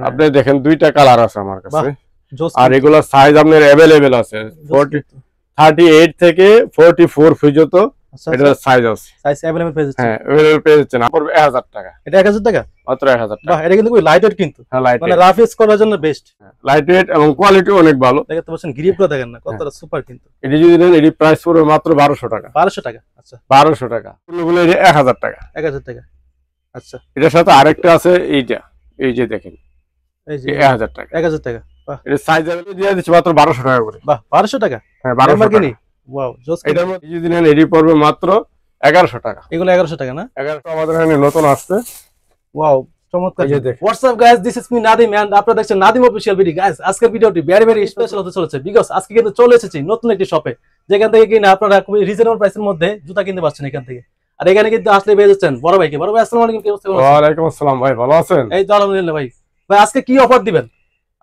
আপনি দেখেন দুইটা কালার আছে আমার কাছে জোস আর এগুলো সাইজ আপনার অ্যাভেলেবেল আছে ফোরটি থার্টি এইট থেকে ফোরটি ফোর পর্যন্ত আচ্ছা এটা সাইজ আছে সাইজ अवेलेबल পেয়ে যাচ্ছে হ্যাঁ অ্যাভেলেবেল পেয়ে যাচ্ছেন আপনার এক হাজার টাকা এটা 1000 টাকা মাত্র এক হাজার বাহ টাকা এটা কিন্তু খুবই লাইট ওয়েট কিন্তু হ্যাঁ লাইট মানে রাফ ইউজ করার জন্য বেস্ট লাইট ওয়েট এবং কোয়ালিটি অনেক ভালো দেখতে পাচ্ছেন গ্রিপগুলো দেখেন না কতটা সুপার কিন্তু এটি যদি নেন এটি প্রাইস পড়বে মাত্র বারোশো টাকা 1200 টাকা আচ্ছা বারোশো টাকা অন্যগুলো এটি এক হাজার টাকা 1000 টাকা আচ্ছা এটার সাথে আরেকটা আছে এইটা এই যে দেখেন এই যে টাকা। 1000 টাকা বাহ। এটা সাইজ দিয়ে দিচ্ছি মাত্র বারোশো টাকা করে। বাহ 1200 টাকা? হ্যাঁ বারোশো ল্যাম্বরগিনি ওয়াও জোস এটার মধ্যে যদি নেন এটি পড়বে মাত্র টাকা। এগুলো 1100 টাকা না? এগারোশো আমাদের এখানে নতুন আসছে। ওয়াও চমৎকার। এই যে দেখেন। WhatsApp guys this is me Nadeem and আপনারা দেখছেন নাদিম অফিশিয়াল ভিডিও গাইস আজকের ভিডিওটি ভেরি ভেরি স্পেশাল হতে চলেছে। বিকজ আজকে কিন্তু চলে এসেছি নতুন একটি শপে যেখান থেকে কিনা আপনারা খুবই রিজনেবল প্রাইসের মধ্যে জুতা কিনতে পারছেন এখান থেকে। আর এখানে কিন্তু আসলে পেয়ে যাচ্ছেন বড় ভাইকে। বড় ভাই আসসালামু আলাইকুম কি অবস্থা? আসসালাম ভাই ভালো আছেন? এই তো আলহামদুলিল্লাহ ভাই। ভাই আজকে কি অফার দিবেন?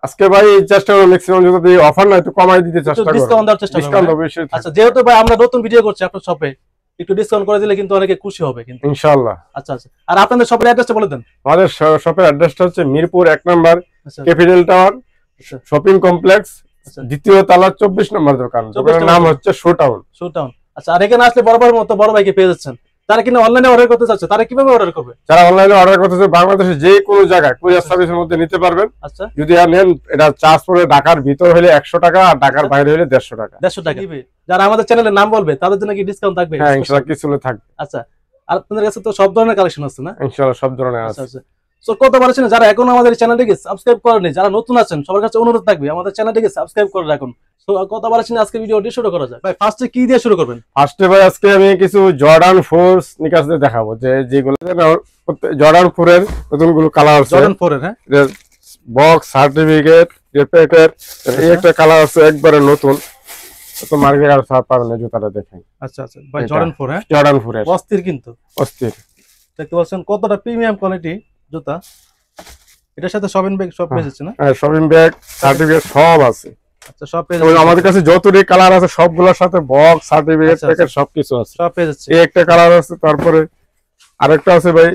আজকে ভাই চেষ্টা করব ম্যাক্সিমাম যদি অফার না একটু কমাই দিতে চেষ্টা করব। ডিসকাউন্ট দেওয়ার চেষ্টা অবশ্যই আচ্ছা যেহেতু ভাই আমরা নতুন ভিডিও করছি আপনার শপে একটু ডিসকাউন্ট করে দিলে কিন্তু অনেকে খুশি হবে কিন্তু। ইনশাআল্লাহ। আচ্ছা আচ্ছা। আর আপনাদের শপের অ্যাড্রেসটা বলে দেন। আমাদের শপের অ্যাড্রেসটা হচ্ছে মিরপুর এক নম্বর ক্যাপিটাল টাওয়ার শপিং কমপ্লেক্স দ্বিতীয় তলা চব্বিশ নম্বর দোকান। 24 দোকানের নাম হচ্ছে শো টাউন শো টাউন আচ্ছা আর এখানে আসলে বরাবর মতো বড় ভাইকে পেয়ে যাচ্ছেন। তারা কিনা অনলাইনে অর্ডার করতে চাচ্ছে তারা কীভাবে অর্ডার করবে? যারা অনলাইনে অর্ডার করতে চাচ্ছে বাংলাদেশের যে কোনো জায়গায় কুরিয়ার সার্ভিসের মধ্যে নিতে পারবেন। আচ্ছা। যদি আর নেন এটা চার্জ পড়ে ঢাকার ভিতর হলে একশো টাকা আর ঢাকার আচ্ছা। বাইরে হলে দেড়শো টাকা। দেড়শো টাকা। যারা আমাদের চ্যানেলের নাম বলবে তাদের জন্য কি ডিসকাউন্ট থাকবে? হ্যাঁ ইনশাআল্লাহ কিছু হলে থাকবে। আচ্ছা। আর আপনাদের কাছে তো সব ধরনের কালেকশন আছে না? ইনশাল্লাহ সব ধরনের আচ্ছা আছে। আচ্ছা। সো কত পারছেন যারা এখন আমাদের চ্যানেলটিকে সাবস্ক্রাইব করেনি যারা নতুন আছেন সবার কাছে অনুরোধ থাকবে আমাদের চ্যানেলটিকে সাবস্ক্রাইব করে রাখুন। সো কত পারছেন আজকে ভিডিওটি শুরু করা যায় ভাই ফার্স্টে কি দিয়ে শুরু করবেন? ফার্স্টে ভাই আজকে আমি কিছু জর্ডান ফোর নিকাশ দিয়ে দেখাবো যে যেগুলো জর্ডান ফোরের নতুনগুলো কালার আছে। জর্ডন 4 এর হ্যাঁ? বক্স সার্টিফিকেট প্যাকেট এই একটা কালার আছে একবারে নতুন। তো মার্কেট আর ছাড় পাবেন না জুতাটা দেখেন। আচ্ছা আচ্ছা ভাই। জর্ডন 4 হ্যাঁ? জর্ডান ফোরের অস্থির কিন্তু। অস্থির। দেখতে পাচ্ছেন কতটা প্রিমিয়াম কোয়ালিটি জুতা। এটার সাথে শপিং ব্যাগ সব পেয়ে যাচ্ছে না? শপিং ব্যাগ সার্টিফিকেট সব আছে। আচ্ছা সব পেয়ে যাচ্ছে। আমাদের কাছে যতটি কালার আছে সবগুলোর সাথে বক্স সার্টিফিকেট আচ্ছা, প্যাকেট সবকিছু আছে। সব পেয়ে যাচ্ছে। এই একটা কালার আছে তারপরে আরেকটা আছে ভাই।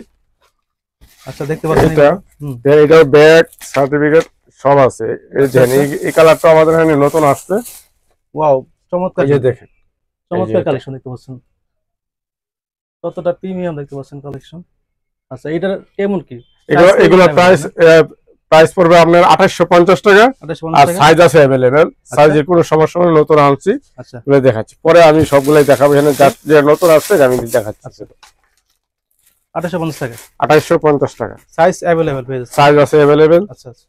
আচ্ছা দেখতে পাচ্ছেন এটা দেন ব্যাগ সার্টিফিকেট সব আছে। এই আচ্ছা, দেখেন এই- কালারটা আমাদের এখানে নতুন আসছে। ওয়াও চমৎকার। এই যে দেখেন। চমৎকার কালেকশন দেখতে পাচ্ছেন। কতটা প্রিমিয়াম দেখতে পাচ্ছেন কালেকশন আচ্ছা এটার কেমন কি? এগুলো প্রাইস প্রাইস পড়বে আপনার আঠাশশো পঞ্চাশ টাকা। আঠাশশো আর সাইজ আছে অ্যাভেলেবেল সাইজের কোনো সমস্যা নেই নতুন আনছি। আচ্ছা। দেখাচ্ছি। পরে আমি সবগুলাই দেখাবো। এখানে যা- যে নতুন আসছে আমি দেখাচ্ছি। আচ্ছা। আঠাশশো পঞ্চাশ টাকা? আঠাইশশো পঞ্চাশ টাকা। সাইজ অ্যাভেলেবেল সাইজ আছে অ্যাভেলেবেল আচ্ছা আচ্ছা।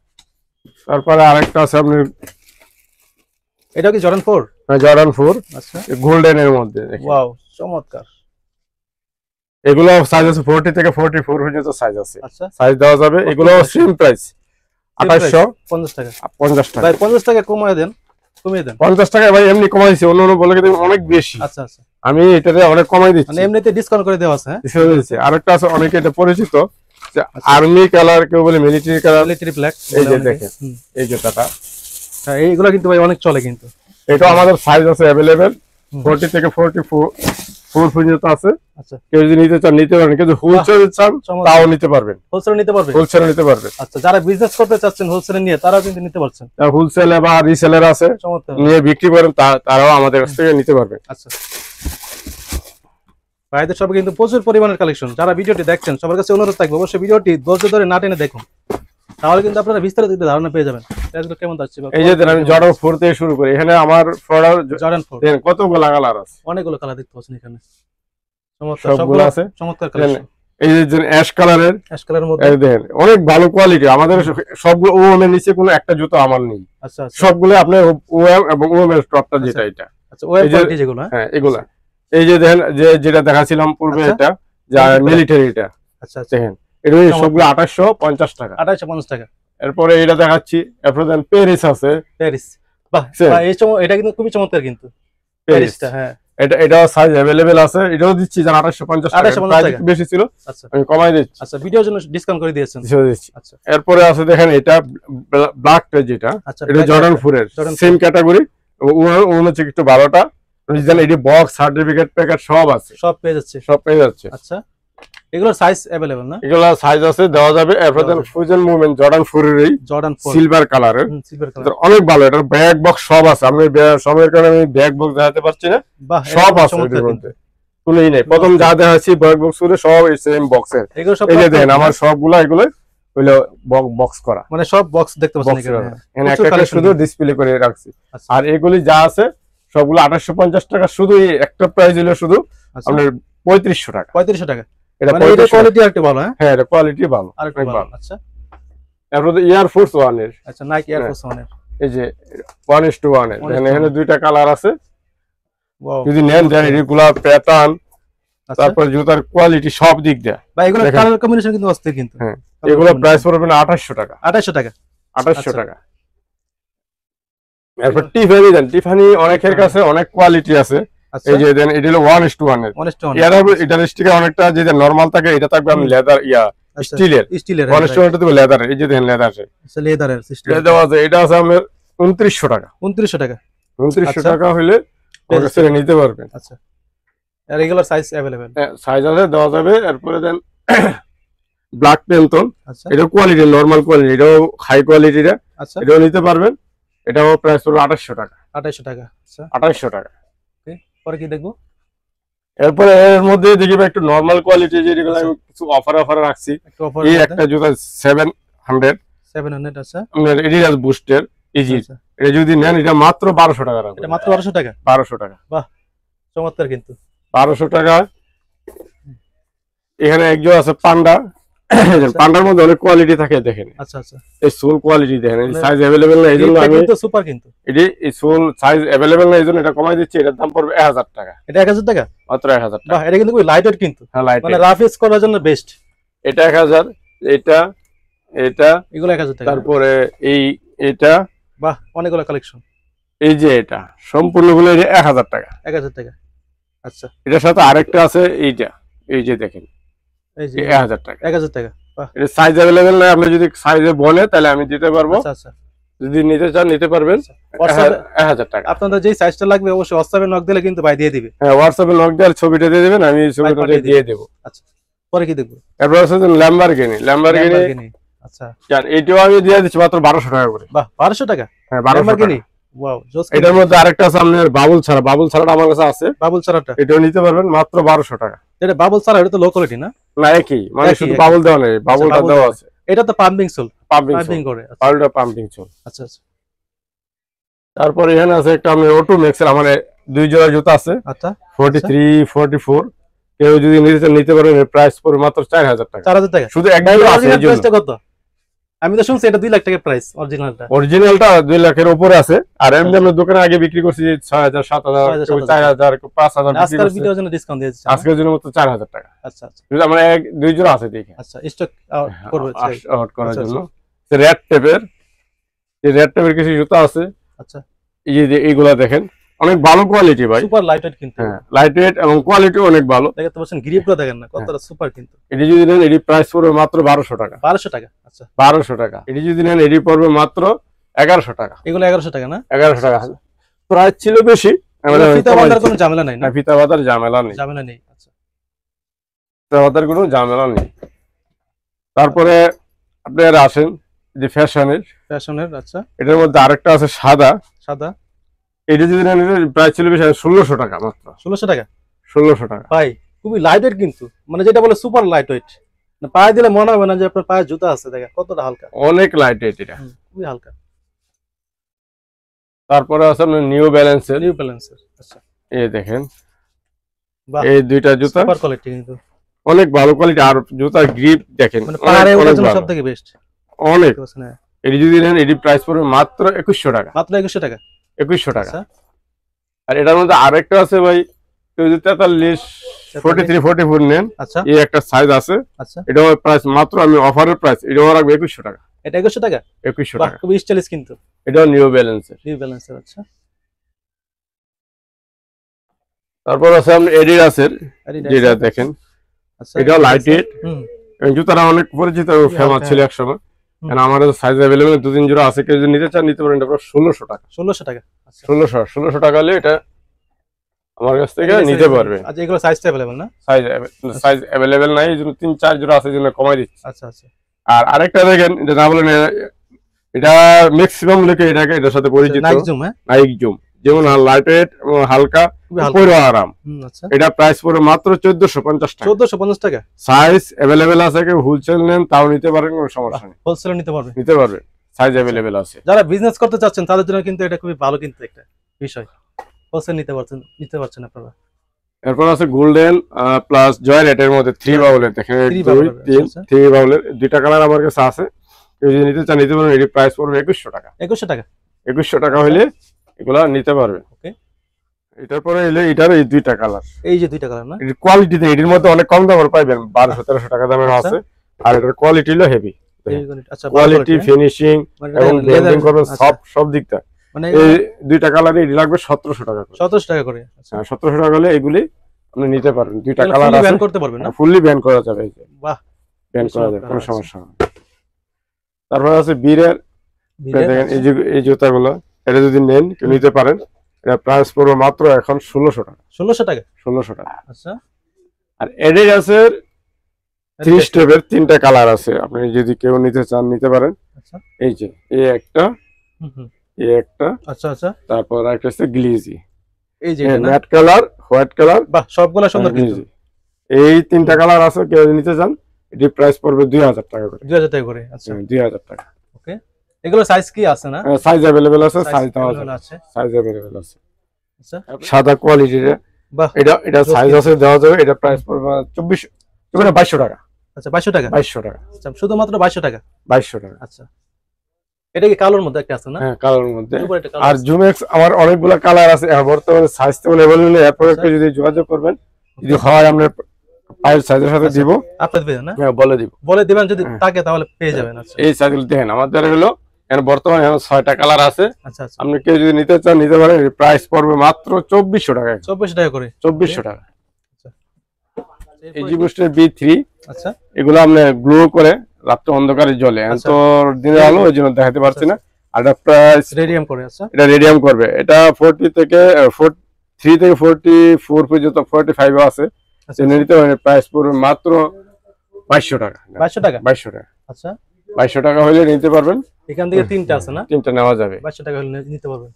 তারপরে আরেকটা আছে আপনি এটা কি জর্ডন ফোর জর্ডান ফোর আচ্ছা। গোল্ডেন এর মধ্যে। ওয়াও চমৎকার। এগুলো সাইজ আছে 40 থেকে 44 পর্যন্ত সাইজ আছে। আচ্ছা। সাইজ দেওয়া যাবে। এগুলো সেম প্রাইস 2850 টাকা। 50 টাকা। ভাই 50 টাকা কমায় দেন। কমিয়ে দেন। ভাই এমনি কমাইছি। অন্য অন্য বলে কিন্তু অনেক বেশি। আচ্ছা, আচ্ছা। আমি এটাতে অনেক কমাই দিচ্ছি। মানে এমনিতে ডিসকাউন্ট করে দেওয়া আছে হ্যাঁ? আরেকটা আছে অনেকে এটা পরিচিত যে আচ্ছা। আর্মি কালার কেউ বলে মিলিটারি কালার মিলিটারি ব্ল্যাক এই এই যে হ্যাঁ এইগুলো কিন্তু ভাই অনেক চলে কিন্তু। এটা আমাদের সাইজ আছে अवेलेबल 40 থেকে 44 আচ্ছা। কেউ যদি হোলসেল চান নিতে হোলসেল নিতে হোলসেল নিতে আচ্ছা যারা বিজনেস করতে হোলসেল নিয়ে কিন্তু নিতে পারছেন? বা আছে নিয়ে বিক্রি করেন তারাও আমাদের থেকে নিতে আচ্ছা। সব কিন্তু প্রচুর পরিমাণের কালেকশন যারা ভিডিওটি দেখছেন সবার কাছে অনুরোধ থাকবে অবশ্যই ভিডিওটি ধরে না টেনে দেখুন। তাহলে কিন্তু আপনারা বিস্তারিত ধারণা পেয়ে যাবেন। প্রাইসগুলো কেমন যাচ্ছে এই যে আমি জর্ডান ফোর থেকে শুরু করি। এখানে আমার প্রোডাক্ট জর্ডান ফোর। কতগুলো কালার আছে? অনেকগুলো কালার দেখতে পাচ্ছেন এখানে। সবগুলো সবগুলো আছে? চমৎকার কালেকশন এই যে অ্যাশ কালারের অ্যাশ কালারের মধ্যে। দেখেন অনেক ভালো কোয়ালিটি আমাদের সবগুলো ও এর নিচে কোনো একটা জুতো আমার নেই। আচ্ছা আচ্ছা। সবগুলো আপনার ওএম এবং ওএম এর টপটা যেটা এটা। আচ্ছা ওয়েব এই যে- কোয়ালিটি যেগুলো হ্যাঁ? হ্যাঁ এগুলা। এই যে দেখেন যে যেটা দেখাছিলাম পূর্বে আচ্ছা। এটা যা Military। মিলিটারিটা আচ্ছা আচ্ছা। দেখেন এটা সবগুলো আঠাশশো পঞ্চাশ টাকা। আঠাশশো পঞ্চাশ টাকা। এরপরে এটা দেখাচ্ছি। এরপরে দেন প্যারিস আছে। প্যারিস বাহ এই এটা কিন্তু খুবই চমৎকার কিন্তু। প্যারিস প্যারিসটা হ্যাঁ। এটা এটাও সাইজ অ্যাভেলেবেল আছে। এটাও দিচ্ছি যেন পঞ্চাশ 2850 টাকা। একটু বেশি ছিল। আচ্ছা। আমি কমাই দিচ্ছি। আচ্ছা ভিডিওর জন্য ডিসকাউন্ট করে দিয়েছেন। দিচ্ছি আচ্ছা। এরপরে আছে দেখেন এটা ব্ল্যাক যেটা আচ্ছা এটা জর্ডান ফোরের সেম ক্যাটাগরি হচ্ছে একটু বারোটা। এটি বক্স সার্টিফিকেট প্যাকেট সব আছে। সব পেয়ে যাচ্ছে। সব পেয়ে যাচ্ছে। আচ্ছা। এগুলোর সাইজ অ্যাভেলেবল না? এগুলা সাইজ আছে দেওয়া যাবে মুভমেন্ট জর্ডান জর্ডান সিলভার কালারের সিলভার কালার অনেক ভালো এটার ব্যাগ বক্স সব আছে। আমি সময়ের কারণে আমি ব্যাগ বক্স দেখাতে পারছি না। সব আছে মধ্যে। তুলেই নেই। প্রথম যা দেখাচ্ছি ব্যাগ বক্স সব সেম বক্সের এগুলো সব এই দেখেন আমার সবগুলো এগুলো হইল বক্স করা। মানে সব বক্স দেখতে পাচ্ছেন এখানে। একটা একটা শুধু ডিসপ্লে করে রাখছি। আচ্ছা, আর এগুলি যা আছে সবগুলো আঠাশশো পঞ্চাশ টাকা। শুধু একটা প্রাইস হলো শুধু আচ্ছা। আপনার পঁয়ত্রিশশো টাকা। পঁয়ত্রিশশো টাকা। এটা এটা 3500 কোয়ালিটি আরেকটু ভালো হ্যাঁ? এটা কোয়ালিটি ভালো আরেকটু ভালো ভালো। আচ্ছা। এরপর ইয়ার ফোর্স ওয়ানের আচ্ছা নাইকি এয়ার। ফোর্স ওয়ানের এই যে ওয়ান ইস টু ওয়ানের One is এখানে to এখানে one। দুইটা কালার আছে। যদি নেন দেন রেগুলার প্যাটার্ন তারপর জুতার কোয়ালিটি সব দিক দেয়। এগুলো কালার কম্বিনেশন কিন্তু অস্থির কিন্তু। হ্যাঁ, এগুলো প্রাইস পড়বে না আঠাশশো টাকা। 2800 টাকা। আঠাশশো আচ্ছা। টাকা। এরপর টিফানি দেন। টিফানি অনেকের কাছে অনেক কোয়ালিটি আছে। এই যে দেন এটা হলো ওয়ান ইস টু ওয়ানের অনেস্ট ওয়ান এর এটার স্টিকার অনেকটা যে নরমাল থাকে এটা থাকবে আমি হুম। লেদার ইয়া আচ্ছা স্টিলের স্টিলের ওয়ান ইস টু ওয়ানটা দেবে লেদার এই যে দেখেন লেদার আচ্ছা লেদারের সিস্টেম এটা দেওয়া আছে এটা আছে আপনার উনত্রিশশো টাকা 2900 টাকা উনত্রিশশো আচ্ছা। টাকা হইলে আমার কাছ থেকে নিতে পারবেন আচ্ছা আর এগুলোর সাইজ अवेलेबल সাইজ আছে দেওয়া যাবে এরপরে দেন ব্ল্যাক পেন্টন আচ্ছা এটা কোয়ালিটি নরমাল কোয়ালিটি এটাও হাই কোয়ালিটির আচ্ছা এটাও নিতে পারবেন এটাও প্রাইস পড়বে আঠাশশো টাকা 2800 টাকা আচ্ছা আঠাশশো টাকা পরে কি দেখব? এরপরে এর মধ্যে দেখিবে একটু নরমাল কোয়ালিটি যেগুলো আমি কিছু অফার অফার রাখছি এই একটা জুতা সেভেন হান্ড্রেড 700 আচ্ছা। আপনার এডিডাস বুস্টের ইজি। এটা যদি নেন এটা মাত্র বারোশো টাকা রাখবেন এটা মাত্র 1200 টাকা? বারোশো টাকা। বাহ চমৎকার কিন্তু। বারোশো টাকা। এখানে একজন আছে পান্ডা পান্ডার মধ্যে অনেক কোয়ালিটি থাকে দেখেন। আচ্ছা আচ্ছা। এই সোল কোয়ালিটি দেখেন সাইজ অ্যাভেলেবেল না এই জন্য এটা আমি কিন্তু সুপার কিন্তু। এটি এই সোল সাইজ অ্যাভেলেবেল না এই জন্য এটা কমাই দিচ্ছি এটার দাম পড়বে এক হাজার টাকা। এটা 1000 টাকা? মাত্র এক হাজার টাকা। বাহ এটা কিন্তু লাইট ওয়েট কিন্তু। হ্যাঁ লাইট মানে রাফ ইউজ করার জন্য বেস্ট এটা এক হাজার এটা এটা এগুলো 1000 টাকা। তারপরে এই এটা। বাহ অনেকগুলো কালেকশন এই যে এটা সম্পূর্ণগুলো এটা এক হাজার টাকা। 1000 টাকা। আচ্ছা। এটার সাথে আরেকটা আছে এইটা। এই যে দেখেন এই যে এক হাজার টাকা। 1000 টাকা এটা সাইজ অ্যাভেলেবেল না আপনি যদি সাইজে বলে তাহলে আমি দিতে পারব। আচ্ছা আচ্ছা। যদি নিতে চান নিতে পারবেন। হাজার টাকা। আপনাদের যেই সাইজটা লাগবে অবশ্যই হোয়াটসঅ্যাপে নক দিলে কিন্তু ভাই দিয়ে দিবে। হ্যাঁ হোয়াটসঅ্যাপে নক দেওয়ার ছবিটা দিয়ে দেবেন আমি এই ছবিটা পাঠিয়ে দিয়ে দেবো। পরে কি দেখব? এরপর আছে ল্যাম্বারগিনি ল্যাম্বারগিনি আচ্ছা। আমি দিয়ে দিচ্ছি মাত্র বারোশো টাকা করে। বাহ 1200 টাকা? হ্যাঁ ওয়াও জোস এটার মধ্যে আরেকটা আছে আপনার বাবুল ছাড়া। বাবুল ছাড়াটা আমার কাছে আছে। বাবুল ছাড়াটা? এটাও নিতে পারবেন মাত্র বারোশো টাকা। এটা বাবল ছাড়া এটা তো লো কোয়ালিটি না? না একই। মানে শুধু বাবল দেওয়া নেই বাবলটা দেওয়া। আছে। এটা তো পাম্পিং সোল পাম্পিং করে পাউডার পাম্পিং চল। আচ্ছা আচ্ছা। তারপর এখানে আছে একটা আমি অটো ম্যাক্সের আমার দুই জোড়া জুতা আছে। আচ্ছা। ফোর্টি থ্রি ফোর্টি ফোর কেউ যদি নিতে নিতে পারে প্রাইস পড়বে মাত্র চার হাজার টাকা। 4000 টাকা। শুধু এক জোড়া আছে কত? আমি তো শুনছি এটা 2 লাখ টাকার প্রাইস অরিজিনালটা অরিজিনালটা দুই লাখের উপরে আছে। আর এমনি আমরা দোকানে আগে বিক্রি করছি যে ছয় হাজার সাত হাজার 6,000, 7,000 চার হাজার কেউ পাঁচ হাজার বিক্রি আজকের ভিডিওর জন্য ডিসকাউন্ট দিয়েছে আজকের জন্য মতো চার হাজার টাকা। আচ্ছা আচ্ছা। যদি আমরা এক দুই জোড়া আছে দেখে। আচ্ছা স্টক করবে আউট করার আচ্ছা, জন্য। রেড টেপের এই রেড টেপের কিছু জুতা আছে। আচ্ছা। এই যে এইগুলা দেখেন। অনেক ভালো কোয়ালিটি ভাই। সুপার লাইট ওয়েট কিন্তু। হ্যাঁ লাইট ওয়েট এবং কোয়ালিটি অনেক ভালো। দেখতে পাচ্ছেন গ্রিপগুলো দেখেন না কতটা সুপার কিন্তু। এটি যদি নেন এটি প্রাইস পড়বে মাত্র বারোশো টাকা। 1200 টাকা আচ্ছা। বারোশো টাকা। এটি যদি নেন এটি পড়বে মাত্র এগারোশো টাকা। এগুলো 1100 টাকা না? এগারোশো টাকা। প্রাইস ছিল বেশি এগুলো ফিতা বাঁধার কোনো ঝামেলা নাই না? না ফিতা বাতার ঝামেলা নেই। ঝামেলা নেই আচ্ছা। ফিতা বাতার কোনো ঝামেলা নেই। তারপরে আপনারা আসেন যে ফ্যাশনের ফ্যাশনের আচ্ছা। এটার মধ্যে আরেকটা আছে সাদা। সাদা? এটা যদি নেন প্রাইস ছিল বেশি ষোলোশো টাকা মাত্র। 1600 টাকা? ষোলোশো টাকা। ভাই খুবই লাইট ওয়েট কিন্তু। মানে যেটা বলে সুপার লাইট ওয়েট পায়ে দিলে মনে হবে না যে আপনার পায়ে জুতা আছে দেখা কতটা হালকা। অনেক লাইট এটা। খুবই হালকা। তারপরে আছে আপনার নিউ ব্যালেন্সের নিউ ব্যালেন্সের আচ্ছা। এই দেখেন। এই দুইটা জুতা। সুপার কোয়ালিটি কিন্তু। অনেক ভালো কোয়ালিটি আর জুতার গ্রিপ দেখেন মানে পাহাড়ে ওঠার জন্য বেস্ট অনেক। হ্যাঁ। এটি যদি নেন এটি প্রাইস পড়বে মাত্র একুশশো টাকা। মাত্র একুশশো টাকা। একুশশো টাকা। আচ্ছা। আর এটার মধ্যে আরেকটা আছে ভাই যদি তেতাল্লিশ ফোর্টি থ্রি ফোর্টি ফোর নেন। আচ্ছা। এই একটা সাইজ আছে। আচ্ছা। এটা প্রাইস মাত্র আমি অফারের প্রাইস এটাও রাখব একুশশো টাকা। এটা একুশশো টাকা? একুশশো টাকা। স্টাইলিশ কিন্তু। এটাও নিউ ব্যালেন্সের নিউ ব্যালেন্সের আচ্ছা। তারপর আছে আপনি এডিডাসের যেটা দেখেন। আচ্ছা এটাও লাইট হুম। জুতারা অনেক পরিচিত ফেমাস হ্যাঁ। ছিল একসময়। কারণ আমার সাইজ অ্যাভেলেবেল দু তিন জোড়া আছে। কেউ যদি নিতে চান নিতে পারেন ষোলোশো টাকা। ষোলোশো টাকা আচ্ছা। ষোলোশো ষোলোশো টাকা হলে এটা আমার কাছ থেকে নিতে পারবে। আচ্ছা এগুলো অ্যাভেলেবল না? সাইজ সাইজ অ্যাভেলেবেল নাই তিন চার জোড়া আছে জন্য কমাই দিচ্ছি। আচ্ছা আচ্ছা। আর আরেকটা দেখেন এটা না বলেন এটা ম্যাক্সিমাম লোকে এটাকে এটার সাথে পরিচিত। নাইক জুম হ্যাঁ? যেমন লাইট ওয়েট হালকা পরে আরাম। আচ্ছা। এটা প্রাইস পড়ে মাত্র টাকা। টাকা? সাইজ আছে কেউ হোলসেল নেন তাও নিতে পারেন কোনো সমস্যা নেই। হোলসেলে নিতে পারবে? নিতে পারবেন সাইজ আছে। যারা বিজনেস করতে চাচ্ছেন তাদের জন্য কিন্তু এটা খুবই ভালো কিন্তু একটা বিষয়। হোলসেল নিতে পারছেন নিতে পারছেন আপনারা। এরপর আছে গোল্ডেন প্লাস জয় রেটের মধ্যে থ্রি বাউলের দেখেন দুই তিন আচ্ছা, আচ্ছা। থ্রি বাউলের দুইটা কালার আমার কাছে আছে। কেউ যদি নিতে চান নিতে এটি প্রাইস পড়বে একুশশো টাকা। একুশশো টাকা? একুশশো টাকা হলে এগুলা নিতে পারবে Okay. এটার পরে এলে এটার এই দুইটা কালার এই যে দুইটা কালার না? এটির কোয়ালিটিতে এটির মধ্যে অনেক কম দামের পাইবেন বারোশো তেরোশো টাকা দামের আচ্ছা। আছে। আর এটার কোয়ালিটি হলো হেভি কোয়ালিটি, আচ্ছা কোয়ালিটি ফিনিশিং এবং ব্লেন্ডিং করবেন আচ্ছা, সব সব দিকটা মানে এই দুইটা কালারে এটি লাগবে সতেরোশো টাকা করে। সতেরোশো টাকা করে আচ্ছা। সতেরোশো টাকা হলে এগুলি আপনি নিতে পারেন। দুইটা কালার আছে। ban করতে পারবেন না? ফুললি ব্যান করা যাবে এই বাহ। ব্যান করা যাবে কোনো সমস্যা হবে না। তারপরে আছে বীরের দেখেন এই আচ্ছা, যে এই জুতাগুলো এটা যদি নেন নিতে পারেন। এটা প্রাইস পড়বে মাত্র এখন ষোলোশো টাকা। ষোলোশো টাকা? ষোলোশো টাকা। আচ্ছা। আর এডিডাসের থ্রি স্টেপের তিনটা কালার আছে। আপনি যদি কেউ নিতে চান নিতে পারেন। আচ্ছা। এই যে এই একটা। এই একটা আচ্ছা আচ্ছা। তারপর একটা হচ্ছে গ্লিজি। এই যে এটা ম্যাট কালার হোয়াইট কালার। বাহ সবগুলা সুন্দর গ্লিজি। এই তিনটা কালার আছে কেউ নিতে চান এটি প্রাইস পড়বে দুই হাজার টাকা করে। দুই হাজার টাকা করে আচ্ছা। দুই হাজার টাকা। এগুলো সাইজ কি আছে না? সাইজ অ্যাভেলেবেল আছে সাইজ আছে। সাইজ অ্যাভেলেবেল আছে। আচ্ছা। সাদা কোয়ালিটির এটা এটা সাইজ আছে দেওয়া যাবে। এটা প্রাইস পড়বে মানে বাইশশো টাকা। আচ্ছা বাইশশো টাকা? বাইশশো টাকা। আচ্ছা শুধুমাত্র বাইশশো টাকা? বাইশশো টাকা। আচ্ছা। এটা কি কালোর মধ্যে একটা আছে না? হ্যাঁ কালার মধ্যে। আর। জুমেক্স আমার অনেকগুলো কালার আছে। বর্তমানে সাইজ তো অ্যাভেলেবল নেই। এরপরে আচ্ছা। যদি যোগাযোগ করবেন যদি হয় আমরা পায়ের সাইজের সাথে আচ্ছা। দিব। আপনার দিবেন না? হ্যাঁ বলে দিব। বলে দিবেন যদি হ্যাঁ। থাকে তাহলে পেয়ে যাবেন। আচ্ছা। এই সাইজগুলো দেখেন। আমাদের হলো এখন বর্তমানে ছয়টা কালার আছে। আচ্ছা আচ্ছা। আপনি কেউ যদি নিতে চান নিতে পারেন প্রাইস পড়বে মাত্র চব্বিশশো টাকা চব্বিশ টাকা করে? চব্বিশশো টাকা। এই জি কি? বি থ্রি আচ্ছা। এগুলো আপনি গ্লো করে রাত্রে অন্ধকারে জ্বলে। তো আলো ওই জন্য দেখাতে পারছি না। আর এটা প্রাইস রেডিয়াম করে আচ্ছা। এটা রেডিয়াম করবে। এটা ফোরটি থেকে ফোর থ্রি থেকে ফোরটি ফোর পর্যন্ত ফোরটি ফাইভ আছে। নিতে পারেন প্রাইস পড়বে মাত্র বাইশশো টাকা। বাইশশো টাকা? বাইশশো টাকা। আচ্ছা। বাইশশো টাকা হলে নিতে পারবেন। এখান থেকে তিনটা আছে না? তিনটা নেওয়া যাবে। বাইশশো টাকা হলে নিতে পারবেন।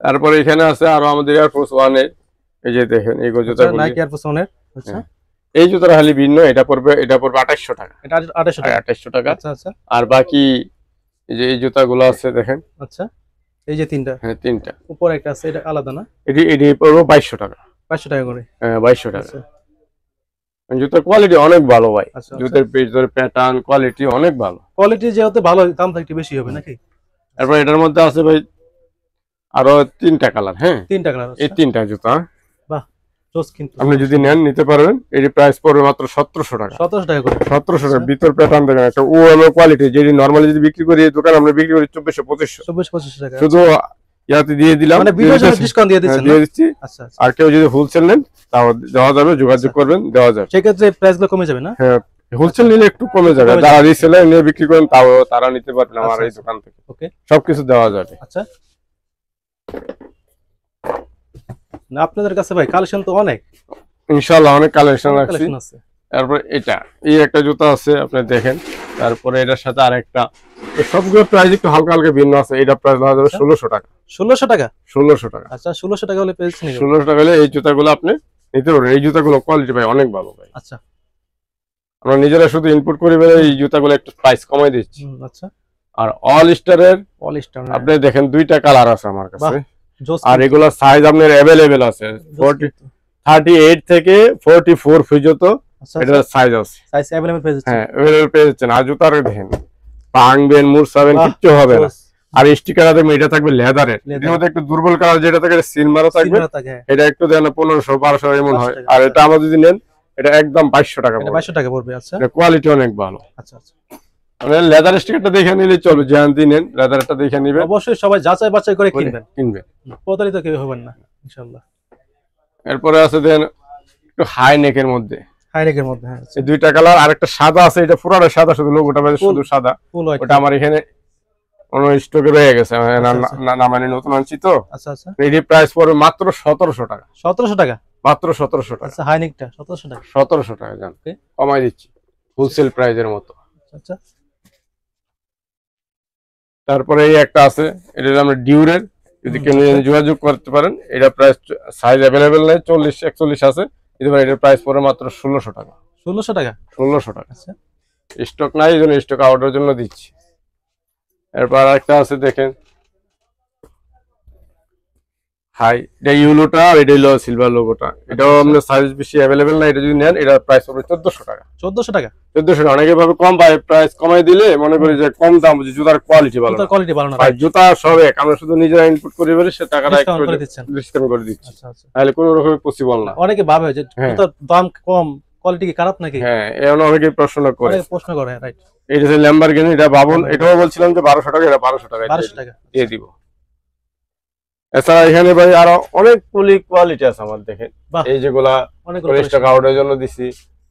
তারপরে এখানে আছে আরও আমাদের এয়ারফোর্স ওয়ানের এই যে দেখেন এই জুতা নাইকি এয়ার ফোনের আচ্ছা। হ্যাঁ। এই জুতার খালি ভিন্ন এটা পড়বে এটা পড়বে আঠাশশো টাকা। এটা আঠাশশো টাকা? আঠাশশো টাকা। আচ্ছা আচ্ছা। আর বাকি এই যে এই জুতাগুলো আছে দেখেন। আচ্ছা। এই যে তিনটা? হ্যাঁ তিনটা। উপরে একটা আছে এটা আলাদা না? এটি এটি পড়বে বাইশশো টাকা। বাইশশো টাকা করে। হ্যাঁ বাইশশো টাকা। আচ্ছা। জুতার কোয়ালিটি অনেক ভালো ভাই। আচ্ছা জুতার ভিতরে প্যাটার্ন কোয়ালিটি অনেক ভালো। কোয়ালিটি যেহেতু ভালো দামটা একটু বেশি হবে নাকি? তারপর এটার মধ্যে আছে ভাই আরও তিনটা কালার হ্যাঁ? তিনটা কালার এই তিনটা জুতা আপনি যদি নেন নিতে পারবেন এটি প্রাইস পড়বে মাত্র সতেরোশো টাকা। সতেরোশো টাকা করে। সতেরোশো টাকা আচ্ছা। ভিতর প্যাটার্ন দেখেন একটা ও এলো কোয়ালিটি যেটি নর্মালি যদি বিক্রি করি দোকানে আমরা বিক্রি করি চব্বিশশো পঁচিশশো। চব্বিশ পঁচিশ টাকা শুধু ইয়াতে দিয়ে দিলাম। মানে। ডিসকাউন্ট দিয়ে হ্যাঁ, দিচ্ছেন দিয়ে না? দিচ্ছি। আচ্ছা আচ্ছা। আর কেউ যদি হোলসেল নেন তাও দেওয়া যাবে যোগাযোগ আচ্ছা। করবেন দেওয়া যাবে। সেক্ষেত্রে কমে যাবে না? হ্যাঁ হোলসেল নিলে একটু কমে যাবে। যারা রিসেলার নিয়ে বিক্রি করেন তাও তারা নিতে পারবেন আমার এই দোকান থেকে। ওকে সবকিছু দেওয়া যাবে। আচ্ছা। না আপনাদের কাছে ভাই কালেকশন তো অনেক। ইনশাল্লাহ অনেক কালেকশন আছে। তারপরে এটা এই একটা জুতা আছে আপনি দেখেন। তারপরে এটার সাথে আরেকটা সবগুলো প্রাইস একটু হালকা হালকা ভিন্ন আছে এইটা প্রাইস ধরা যাবে আচ্ছা। ষোলোশো টাকা। ষোলোশো টাকা? ষোলোশো টাকা। আচ্ছা ষোলোশো টাকা হলে পেয়েছেন ষোলোশো টাকা হলে এই জুতাগুলো আপনি নিতে পারবেন। এই জুতাগুলো কোয়ালিটি ভাই অনেক ভালো ভাই। আচ্ছা। আমরা নিজেরা শুধু ইনপুট করে বেড়ে এই জুতাগুলো একটু প্রাইস কমাই দিচ্ছি। আচ্ছা। আর অল স্টারের অল স্টার আপনি দেখেন দুইটা কালার আছে আমার কাছে। আর এগুলো সাইজ আপনার অ্যাভেলেবেল আছে। 38 থেকে 44 পর্যন্ত এটা সাইজ আছে। সাইজ অ্যাভেলেবেল পেয়েছেন হ্যাঁ অ্যাভেলেবেল যাচ্ছেন। আর জুতার দেখেন। ভাঙবেন মুরসাবেন কিচ্ছু হবে না। আর স্টিকার দেখবেন এটা থাকবে লেদারের এর মধ্যে একটু দুর্বল কালার যেটা থাকে সিলমারও থাকবে। হ্যাঁ। এটা একটু দেন পনেরোশো বারোশো এমন হয়। আর। এটা আমরা যদি নেন এটা একদম বাইশশো টাকা বাইশশো টাকা পড়বে আচ্ছা। কোয়ালিটি অনেক ভালো। আচ্ছা আচ্ছা। লেদার স্টিকারটা দেখে নিলে চলবে জয়ন্তী নেন লেদারটা দেখে নিবেন। অবশ্যই সবাই যাচাই বাছাই করে কিনবেন। কিনবেন। প্রতারিত কেউ হবেন না ইনশাআল্লাহ। এরপরে আছে দেন একটু হাই নেকের মধ্যে। হাইনেকের মধ্যে হ্যাঁ এই দুইটা কালার আর একটা সাদা আছে এটা পুরোটা সাদা শুধু লোগোটা বাজে শুধু সাদা। ওটা আমার এখানে স্টকে রয়ে গেছে না- আচ্ছা, মানে নতুন আনছি তো। আচ্ছা আচ্ছা। প্রাইস পড়বে মাত্র সতেরোশো টাকা। সতেরোশো টাকা? মাত্র সতেরোশো টাকা। আচ্ছা হাইনিকটা সতেরোশো টাকা। সতেরোশো টাকা জান। কমাই দিচ্ছি হোলসেল প্রাইজের মতো। আচ্ছা তারপরে এই একটা আছে এটা আমরা ডিউরের যদি কেউ। যোগাযোগ করতে পারেন এটা প্রাইস সাইজ অ্যাভেলেবেল নেই চল্লিশ একচল্লিশ আছে। কিন্তু এটার প্রাইস পড়ে মাত্র ষোলোশো টাকা। ষোলোশো টাকা? ষোলোশো টাকা। আচ্ছা। স্টক নাই এই জন্য স্টক আউটের জন্য দিচ্ছি। এরপর আরেকটা আছে দেখেন। হাই এটা ইউলোটা আর এটা হলো সিলভার লোগোটা এটাও আপনার সাইজ বেশি অ্যাভেলেবেল না এটা যদি নেন এটা প্রাইস পড়বে চোদ্দশো টাকা। চোদ্দশো টাকা? চোদ্দশো টাকা। অনেকে ভাবে কম পায় প্রাইস কমাই দিলে মনে করি যে কম দাম যে জুতার কোয়ালিটি ভালো কোয়ালিটি ভালো না জুতা সব এক আমরা শুধু নিজেরা ইনপুট করি সে টাকাটা ডিসকাউন্ট করে দিচ্ছি। আচ্ছা আচ্ছা। তাহলে কোনো রকম পসিবল না। অনেকে ভাবে যে হ্যাঁ। জুতার দাম কম কোয়ালিটি কি খারাপ নাকি? হ্যাঁ এমন অনেকেই প্রশ্ন করে। অনেকে প্রশ্ন করে রাইট এটা হচ্ছে ল্যাম্বারগিনি এটা বাবুল এটাও বলছিলাম যে বারোশো টাকা এটা বারোশো টাকা বারোশো টাকা দিয়ে দিব। এছাড়া এখানে ভাই আরও অনেকগুলি কোয়ালিটি আছে আমার দেখেন। এই যেগুলা আউটের জন্য দিছি।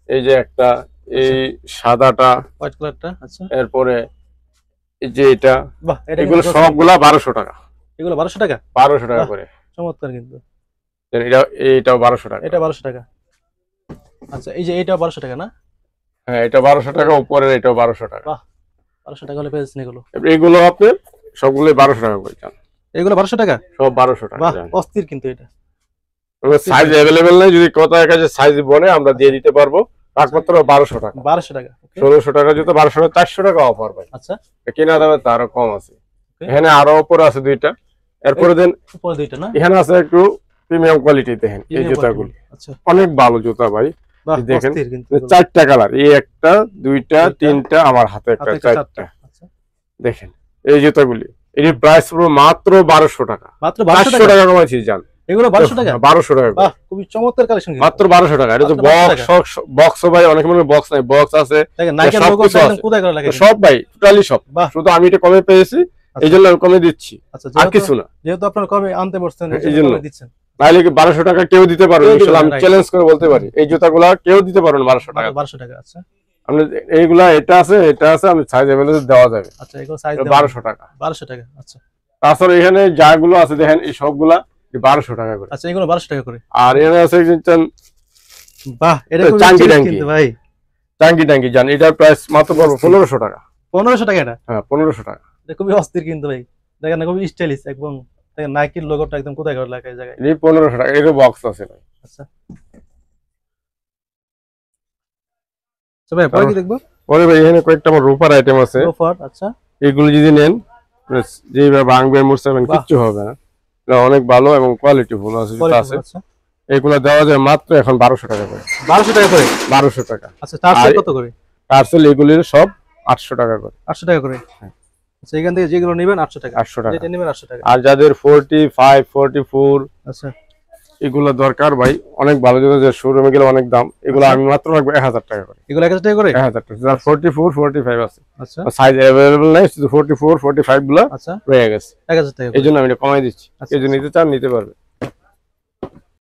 এই যে একটা এই সাদাটা হোয়াইট কালারটা আচ্ছা। এরপরে এই যে এটা বাহ এগুলো সবগুলা বারোশো টাকা। এগুলো বারোশো টাকা? বারোশো টাকা করে। চমৎকার কিন্তু। এটা এইটাও বারোশো টাকা। এটা বারোশো টাকা। আচ্ছা এই যে এইটা বারোশো টাকা না? হ্যাঁ এটা বারোশো টাকা উপরের এটাও বারোশো টাকা। বারোশো টাকা হলে পেয়েছেন এগুলো। এগুলো আপনার সবগুলো বারোশো টাকা করে এগুলো বারোশো টাকা? সব বারোশো টাকা বাহ অস্থির কিন্তু এটা। সাইজ অ্যাভেলেবেল নেই যদি কোথায় কাছে সাইজ বনে আমরা দিয়ে দিতে পারব। একমাত্র বারোশো টাকা। বারোশো টাকা okay? ষোলোশো টাকা জুতো বারোশো টাকা চারশো টাকা অফার ভাই। আচ্ছা। কেনা দামে তারও কম আছে। এখানে আরও উপরে আছে দুইটা। এরপরে দেন উপরে দুইটা না? এখানে আছে একটু প্রিমিয়াম কোয়ালিটি দেখেন এই জুতাগুলি। আচ্ছা। অনেক ভালো জুতা ভাই। দেখেন, এগুলো। চারটা কালার এই একটা দুইটা দুইটা, তিনটা আমার হাতে একটা চারটা আচ্ছা। দেখেন এই জুতাগুলি। এটির প্রাইস পুরো মাত্র বারোশো টাকা। মাত্র বারোশো টাকা? কমাইছি এগুলো বারোশো টাকা? বারোশো টাকা। খুবই চমৎকার কালেকশন মাত্র বারোশো টাকা। এটা তো বক্স বক্স ভাই অনেক মনে বক্স নাই বক্স আছে। সব ভাই টোটালি। শুধু আমি এটা কমে পেয়েছি এই জন্য আমি কমে দিচ্ছি। আচ্ছা আর কিছু না। যেহেতু আপনার কবে আনতে পারছেন এই জন্য। নাহলে কি বারোশো টাকা কেউ দিতে পারবে? আমি চ্যালেঞ্জ করে বলতে পারি। এই জুতাগুলা কেউ দিতে পারবেন বারোশো টাকা। বারোশো টাকা আচ্ছা। এইগুলা এটা আছে এটা আছে আমি সাইজ অ্যাভেলেবল দেওয়া যাবে। আচ্ছা এগুলো সাইজ বারোশো টাকা। টাকা আচ্ছা। তাছাড়া এখানে যাগুলো আছে দেখেন এই সবগুলা বারোশো টাকা করে। আচ্ছা এগুলো বারোশো টাকা করে। আর এখানে আছে একজন বাহ এটা ভাই। টাঙ্কি জান এটার প্রাইস মাত্র পড়বে পনেরোশো টাকা। টাকা এটা? হ্যাঁ টাকা। এটা খুবই অস্থির কিন্তু ভাই। দেখেন না খুবই স্টাইলিশ একদম। দেখেন নাইকির লোগোটা একদম কোথায় জায়গায়? এই টাকা বক্স আছে ভাই। আচ্ছা। আচ্ছা ভাই পরে কি দেখব? পরে ভাই এখানে কয়েকটা আমার রূপার আইটেম আছে। লোফার আচ্ছা। এগুলো যদি নেন যেভাবে ভাঙবে মুড়ছাবেন বাহ। কিচ্ছু হবে না। এটা অনেক ভালো এবং কোয়ালিটি ফুল আছে জুতা আছে। এগুলো দেওয়া যায় মাত্র এখন বারোশো টাকা করে। বারোশো টাকা করে? বারোশো টাকা। আচ্ছা চার আর- কত করে? পার্সেল এগুলির সব আটশো টাকা করে। আটশো টাকা করে? হ্যাঁ। আচ্ছা এখান থেকে যেগুলো নেবেন আটশো টাকা। আটশো টাকা। যেটা নেবেন আটশো টাকা। আর যাদের ফোরটি ফাইভ ফোরটি ফোর আচ্ছা। এগুলো দরকার ভাই। অনেক ভালো যে শোরুমে গেলে অনেক দাম। এগুলো আচ্ছা। আমি মাত্র রাখব এক হাজার টাকা করে। এগুলো এক হাজার টাকা করে? এক হাজার টাকা। যার ফোরটি ফোর ফোরটি ফাইভ আছে। আচ্ছা। সাইজ অ্যাভেলেবল নাই শুধু ফোরটি ফোর ফোরটি ফাইভগুলো আচ্ছা। রয়ে গেছে। এক হাজার টাকা এই জন্য আমি এটা কমাই দিচ্ছি। আচ্ছা, এই জন্য নিতে চান নিতে পারবে।